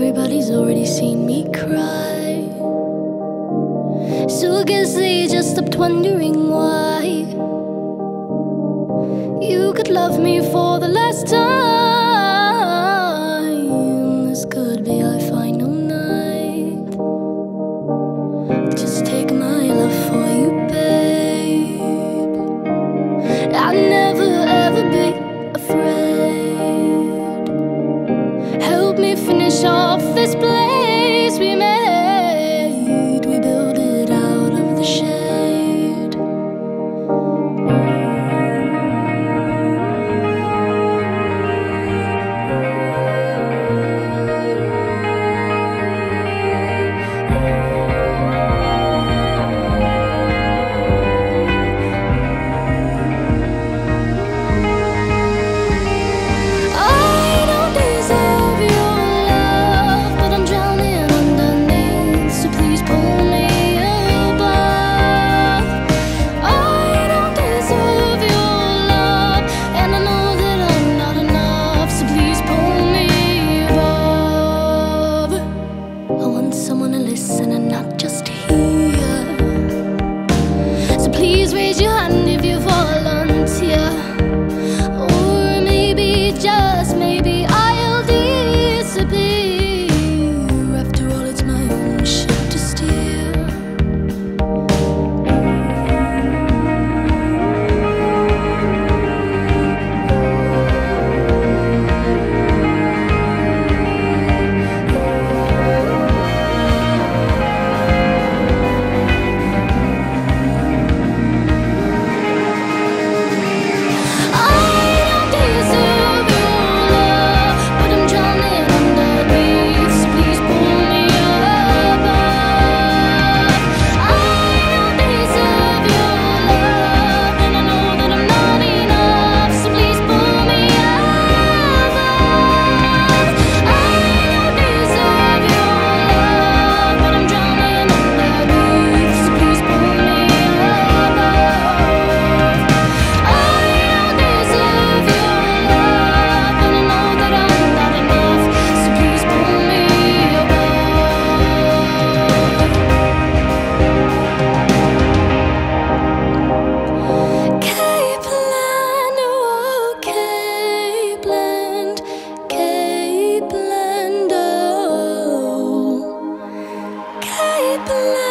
Everybody's already seen me cry. So I guess they just stopped wondering why. You could love me for the last time. the light.